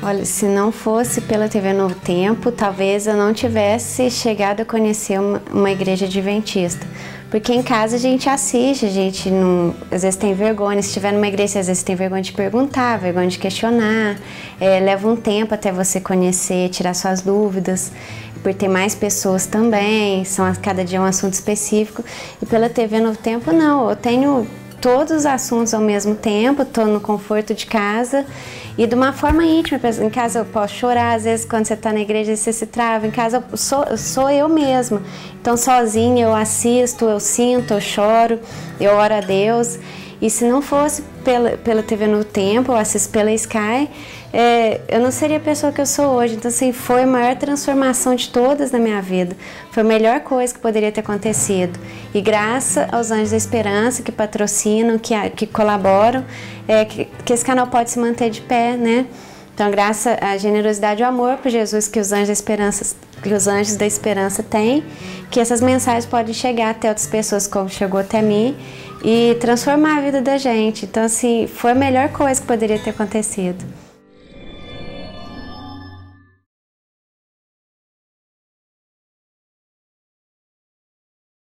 Olha, se não fosse pela TV Novo Tempo, talvez eu não tivesse chegado a conhecer uma, uma igreja adventista. Porque em casa a gente assiste, a gente não, às vezes tem vergonha, se estiver numa igreja, às vezes tem vergonha de perguntar, vergonha de questionar, é, leva um tempo até você conhecer, tirar suas dúvidas, por ter mais pessoas também, são cada dia um assunto específico. E pela TV Novo Tempo, não, eu tenho todos os assuntos ao mesmo tempo, estou no conforto de casa e de uma forma íntima. Em casa eu posso chorar, às vezes quando você está na igreja você se trava. Em casa eu sou, sou eu mesma. Então sozinha eu assisto, eu sinto, eu choro, eu oro a Deus. E se não fosse pela, pela TV no Tempo, eu assisto pela Sky, é, eu não seria a pessoa que eu sou hoje. Então, assim, foi a maior transformação de todas na minha vida. Foi a melhor coisa que poderia ter acontecido. E graças aos Anjos da Esperança, que patrocinam, que, que colaboram, é, que, que esse canal pode se manter de pé, né? Então, graças à generosidade e ao amor por Jesus que os anjos da esperança, que os anjos da esperança têm, que essas mensagens podem chegar até outras pessoas como chegou até mim e transformar a vida da gente. Então, assim, foi a melhor coisa que poderia ter acontecido.